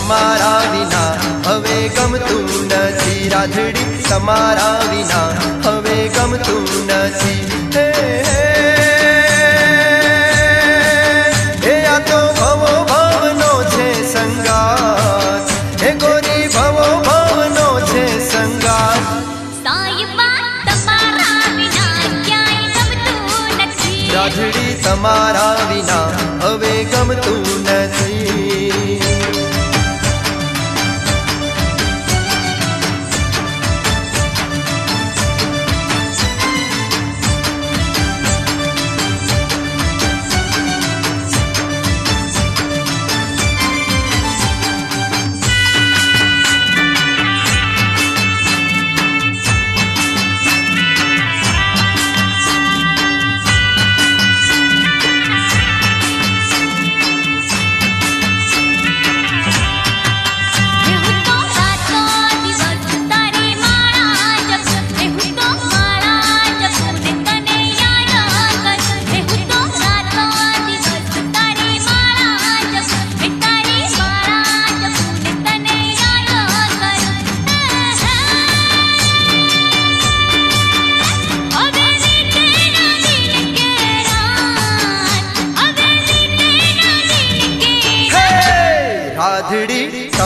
તમારા વિના હવે ગમતું નથી રાધડી તમારા વિના હવે ગમતું નથી હે હે આ તો ભવો ભવનો છે સંગાત હે ગોરી ભવો ભવનો છે સંગાત સાયબા તમારા વિના ક્યાંય ગમતું નથી રાધડી તમારા વિના હવે ગમતું નથી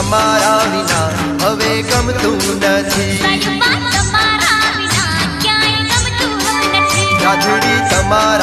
તમારા વિના હવે ગમતું નથી. તમારા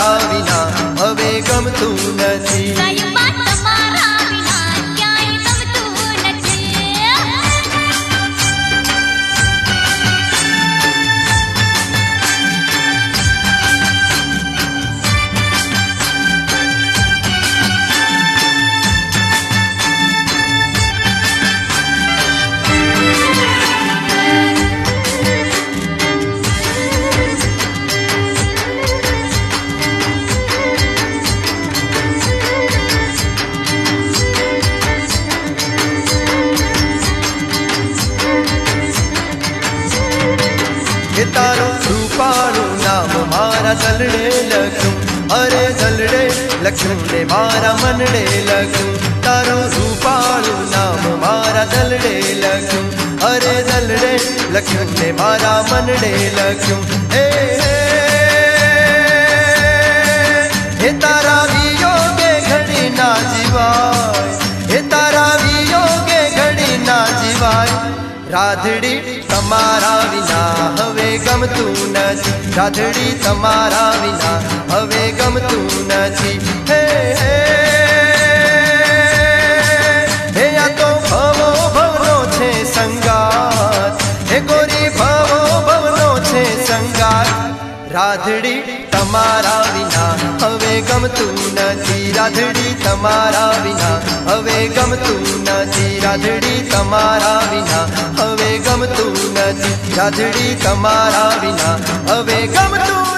કે તારું રૂપાળું નામ મારા દલડે લખ્યું અરે દલડે લખ્યું ને મારા મનડે લખ્યું તારું રૂપાળું નામ મારા દલડે લખ્યું અરે દલડે લખ્યું ને મારા મનડે લખ્યું હે હે હે તારા વિયોગે ઘડી ના જીવાય હે તારા વિયોગે ઘડી ના જીવાય રાધડી તમારા વિના હવે ગમતું નથી. રાધડી તમારા વિના હવે ગમતું નથી. હે હે રાધડી તમારા વિના હવે ગમતું નથી. રાધડી તમારા વિના હવે ગમતું નથી. રાધડી તમારા વિના હવે ગમતું નથી રાધડી તમારા વિના હવે ગમતું